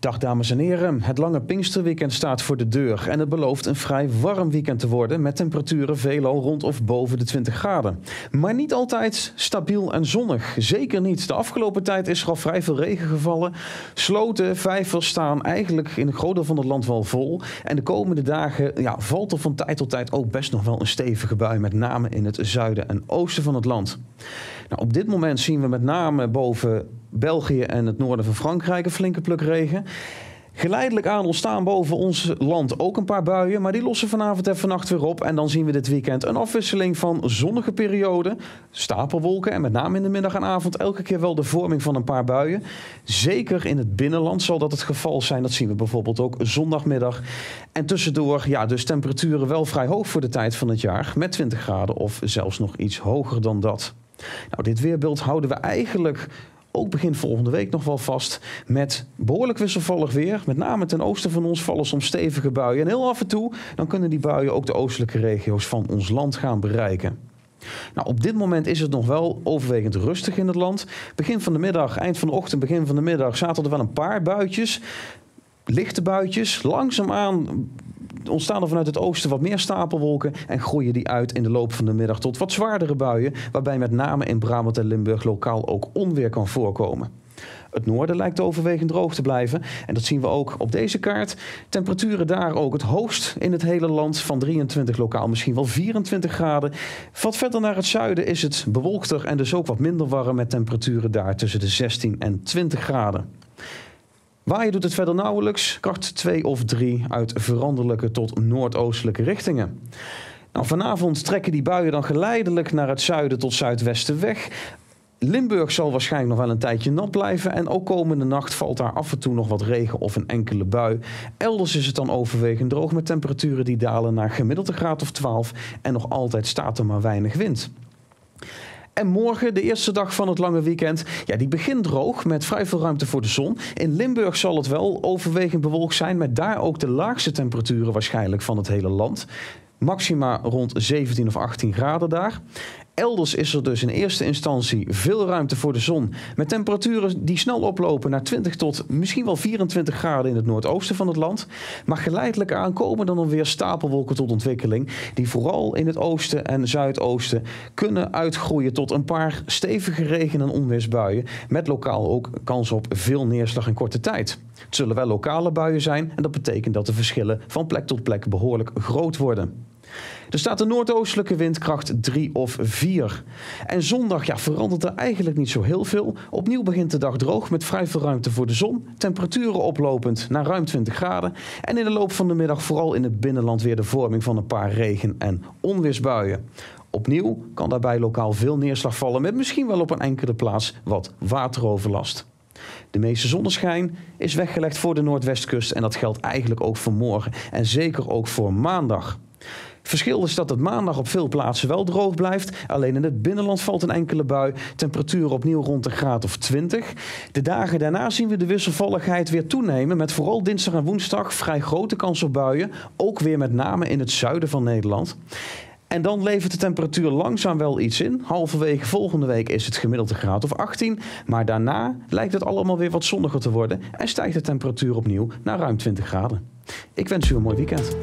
Dag dames en heren, het lange Pinksterweekend staat voor de deur en het belooft een vrij warm weekend te worden met temperaturen veelal rond of boven de 20 graden. Maar niet altijd stabiel en zonnig, zeker niet. De afgelopen tijd is er al vrij veel regen gevallen. Sloten, vijvers staan eigenlijk in een groot deel van het land wel vol. En de komende dagen ja, valt er van tijd tot tijd ook best nog wel een stevige bui, met name in het zuiden en oosten van het land. Nou, op dit moment zien we met name boven België en het noorden van Frankrijk een flinke plukregen. Geleidelijk aan ontstaan boven ons land ook een paar buien, maar die lossen vanavond en vannacht weer op. En dan zien we dit weekend een afwisseling van zonnige perioden, stapelwolken en met name in de middag en avond elke keer wel de vorming van een paar buien. Zeker in het binnenland zal dat het geval zijn. Dat zien we bijvoorbeeld ook zondagmiddag. En tussendoor, ja, dus temperaturen wel vrij hoog voor de tijd van het jaar, met 20 graden of zelfs nog iets hoger dan dat. Nou, dit weerbeeld houden we eigenlijk ook begin volgende week nog wel vast met behoorlijk wisselvallig weer. Met name ten oosten van ons vallen soms stevige buien. En heel af en toe dan kunnen die buien ook de oostelijke regio's van ons land gaan bereiken. Nou, op dit moment is het nog wel overwegend rustig in het land. Begin van de middag, eind van de ochtend, begin van de middag zaten er wel een paar buitjes. Lichte buitjes. Langzaamaan ontstaan er vanuit het oosten wat meer stapelwolken en groeien die uit in de loop van de middag tot wat zwaardere buien, waarbij met name in Brabant en Limburg lokaal ook onweer kan voorkomen. Het noorden lijkt overwegend droog te blijven. En dat zien we ook op deze kaart. Temperaturen daar ook het hoogst in het hele land. Van 23 lokaal misschien wel 24 graden. Wat verder naar het zuiden is het bewolkter en dus ook wat minder warm. Met temperaturen daar tussen de 16 en 20 graden. Waaien doet het verder nauwelijks, kracht 2 of 3 uit veranderlijke tot noordoostelijke richtingen. Nou, vanavond trekken die buien dan geleidelijk naar het zuiden tot zuidwesten weg. Limburg zal waarschijnlijk nog wel een tijdje nat blijven. En ook komende nacht valt daar af en toe nog wat regen of een enkele bui. Elders is het dan overwegend droog met temperaturen die dalen naar gemiddelde graad of 12. En nog altijd staat er maar weinig wind. En morgen, de eerste dag van het lange weekend, ja, die begint droog met vrij veel ruimte voor de zon. In Limburg zal het wel overwegend bewolkt zijn, met daar ook de laagste temperaturen waarschijnlijk van het hele land. Maxima rond 17 of 18 graden daar. Elders is er dus in eerste instantie veel ruimte voor de zon. Met temperaturen die snel oplopen naar 20 tot misschien wel 24 graden in het noordoosten van het land. Maar geleidelijk aan komen dan, dan weer stapelwolken tot ontwikkeling. Die vooral in het oosten en zuidoosten kunnen uitgroeien tot een paar stevige regen- en onweersbuien. Met lokaal ook kans op veel neerslag in korte tijd. Het zullen wel lokale buien zijn en dat betekent dat de verschillen van plek tot plek behoorlijk groot worden. Er staat een noordoostelijke windkracht 3 of 4. En zondag ja, verandert er eigenlijk niet zo heel veel. Opnieuw begint de dag droog met vrij veel ruimte voor de zon. Temperaturen oplopend naar ruim 20 graden. En in de loop van de middag vooral in het binnenland weer de vorming van een paar regen- en onweersbuien. Opnieuw kan daarbij lokaal veel neerslag vallen met misschien wel op een enkele plaats wat wateroverlast. De meeste zonneschijn is weggelegd voor de noordwestkust en dat geldt eigenlijk ook voor morgen en zeker ook voor maandag. Verschil is dat het maandag op veel plaatsen wel droog blijft. Alleen in het binnenland valt een enkele bui. Temperatuur opnieuw rond de graad of 20. De dagen daarna zien we de wisselvalligheid weer toenemen. Met vooral dinsdag en woensdag vrij grote kans op buien. Ook weer met name in het zuiden van Nederland. En dan levert de temperatuur langzaam wel iets in. Halverwege volgende week is het gemiddelde graad of 18. Maar daarna lijkt het allemaal weer wat zonniger te worden. En stijgt de temperatuur opnieuw naar ruim 20 graden. Ik wens u een mooi weekend.